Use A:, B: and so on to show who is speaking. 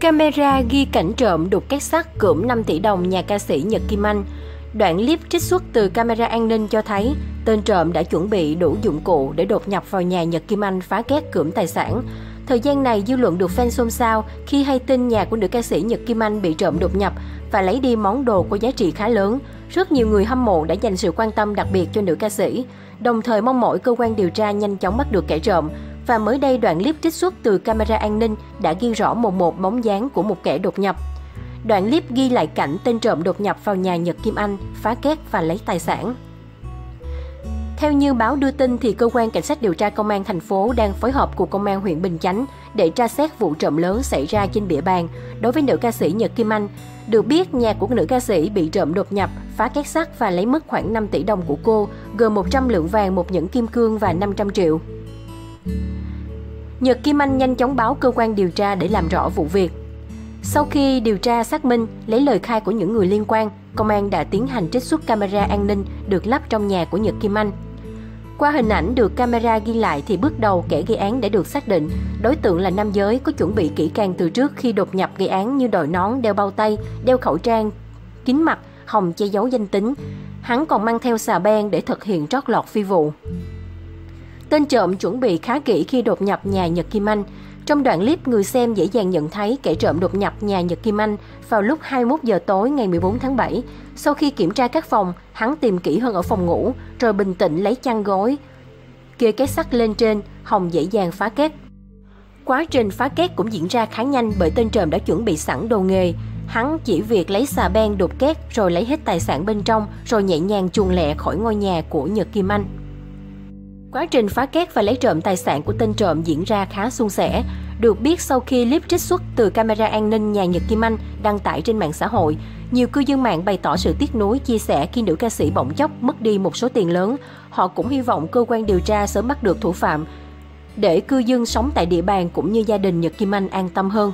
A: Camera ghi cảnh trộm đục két sắt cưỡng 5 tỷ đồng nhà ca sĩ Nhật Kim Anh. Đoạn clip trích xuất từ camera an ninh cho thấy tên trộm đã chuẩn bị đủ dụng cụ để đột nhập vào nhà Nhật Kim Anh phá két cưỡng tài sản. Thời gian này, dư luận được fan xôn xao khi hay tin nhà của nữ ca sĩ Nhật Kim Anh bị trộm đột nhập và lấy đi món đồ có giá trị khá lớn. Rất nhiều người hâm mộ đã dành sự quan tâm đặc biệt cho nữ ca sĩ, đồng thời mong mỏi cơ quan điều tra nhanh chóng bắt được kẻ trộm. Và mới đây đoạn clip trích xuất từ camera an ninh đã ghi rõ một một bóng dáng của một kẻ đột nhập. Đoạn clip ghi lại cảnh tên trộm đột nhập vào nhà Nhật Kim Anh, phá két và lấy tài sản. Theo như báo đưa tin thì cơ quan cảnh sát điều tra công an thành phố đang phối hợp cùng công an huyện Bình Chánh để tra xét vụ trộm lớn xảy ra trên địa bàn đối với nữ ca sĩ Nhật Kim Anh. Được biết, nhà của nữ ca sĩ bị trộm đột nhập, phá két sắt và lấy mất khoảng 5 tỷ đồng của cô, gồm 100 lượng vàng, một nhẫn kim cương và 500 triệu. Nhật Kim Anh nhanh chóng báo cơ quan điều tra để làm rõ vụ việc. Sau khi điều tra xác minh, lấy lời khai của những người liên quan, công an đã tiến hành trích xuất camera an ninh được lắp trong nhà của Nhật Kim Anh. Qua hình ảnh được camera ghi lại thì bước đầu kẻ gây án đã được xác định. Đối tượng là nam giới có chuẩn bị kỹ càng từ trước khi đột nhập gây án như đội nón, đeo bao tay, đeo khẩu trang, kính mặt, hồng che giấu danh tính. Hắn còn mang theo xà beng để thực hiện trót lọt phi vụ. Tên trộm chuẩn bị khá kỹ khi đột nhập nhà Nhật Kim Anh. Trong đoạn clip, người xem dễ dàng nhận thấy kẻ trộm đột nhập nhà Nhật Kim Anh vào lúc 21 giờ tối ngày 14 tháng 7. Sau khi kiểm tra các phòng, hắn tìm kỹ hơn ở phòng ngủ, rồi bình tĩnh lấy chăn gối, kê két sắt lên trên, Hồng dễ dàng phá két. Quá trình phá két cũng diễn ra khá nhanh bởi tên trộm đã chuẩn bị sẵn đồ nghề. Hắn chỉ việc lấy xà beng đục két rồi lấy hết tài sản bên trong rồi nhẹ nhàng chuồn lẹ khỏi ngôi nhà của Nhật Kim Anh. Quá trình phá két và lấy trộm tài sản của tên trộm diễn ra khá suôn sẻ. Được biết sau khi clip trích xuất từ camera an ninh nhà Nhật Kim Anh đăng tải trên mạng xã hội, nhiều cư dân mạng bày tỏ sự tiếc nuối chia sẻ khi nữ ca sĩ bỗng chốc mất đi một số tiền lớn. Họ cũng hy vọng cơ quan điều tra sớm bắt được thủ phạm để cư dân sống tại địa bàn cũng như gia đình Nhật Kim Anh an tâm hơn.